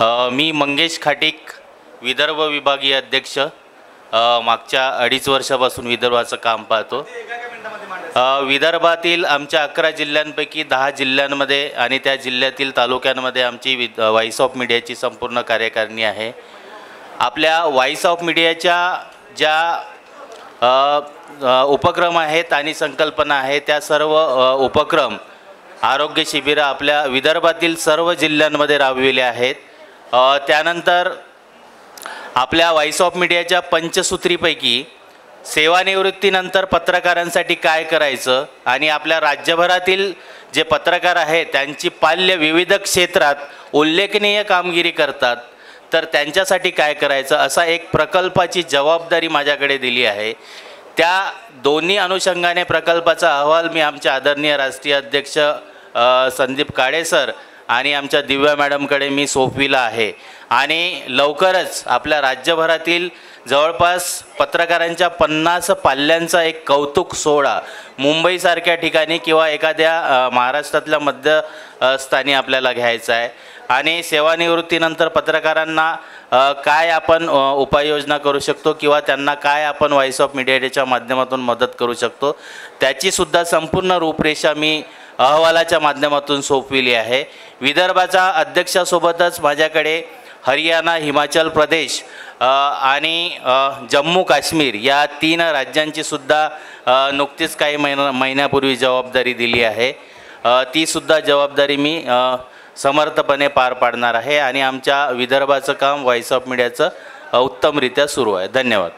मी मंगेश खाटीक विदर्भ विभागीय अध्यक्ष. मागच्या अडीच वर्षापासून विदर्भाचं काम पाहतो. विदर्भातील आमच्या अकरा जिल्ह्यांपैकी दहा जिल्ह्यांमध्ये आणि त्या जिल्ह्यातील तालुक्यांमध्ये आमची विद व्हाईस ऑफ मीडियाची संपूर्ण कार्यकारिणी आहे. आपल्या व्हॉईस ऑफ मीडियाच्या ज्या उपक्रम आहेत आणि संकल्पना आहे त्या सर्व उपक्रम आरोग्य शिबिरं आपल्या विदर्भातील सर्व जिल्ह्यांमध्ये राबविले आहेत. त्यानंतर आपल्या व्हाईस ऑफ मीडियाच्या पंचसूत्रीपैकी सेवानिवृत्तीनंतर पत्रकारांसाठी काय करायचं आणि आपल्या राज्यभरातील जे पत्रकार आहेत त्यांची पाल्य विविध क्षेत्रात उल्लेखनीय कामगिरी करतात तर त्यांच्यासाठी काय करायचं असा एक प्रकल्पाची जबाबदारी माझ्याकडे दिली आहे. त्या दोन्ही अनुषंगाने प्रकल्पाचा अहवाल मी आमच्या आदरणीय राष्ट्रीय अध्यक्ष संदीप काळे सर आणि आमच्या दिव्या मॅडमकडे मी सोपविला आहे. आणि लवकरच आपल्या राज्यभरातील जवळपास पत्रकारांच्या पन्नास पाल्यांचा एक कौतुक सोहळा मुंबईसारख्या ठिकाणी किंवा एखाद्या महाराष्ट्रातल्या मध्य स्थानी आपल्याला घ्यायचा आहे. आणि सेवानिवृत्तीनंतर पत्रकारांना काय आपण उपाययोजना करू शकतो किंवा त्यांना काय आपण व्हॉइस ऑफ मीडिया डेच्या माध्यमातून मदत करू शकतो त्याचीसुद्धा संपूर्ण रूपरेषा मी अहवालाच्या माध्यमातून सोपविली आहे. विदर्भाच्या अध्यक्षासोबतच माझ्याकडे हरियाणा हिमाचल प्रदेश आणि जम्मू काश्मीर या तीन राज्यांची सुद्धा नुकतीच काही महिना महिन्यापूर्वी जबाबदारी दिली आहे. तीसुद्धा जबाबदारी मी समर्थपणे पार पाडणार आहे आणि आमच्या विदर्भाचं काम व्हॉइस ऑफ मीडियाचं उत्तमरित्या सुरू आहे. धन्यवाद.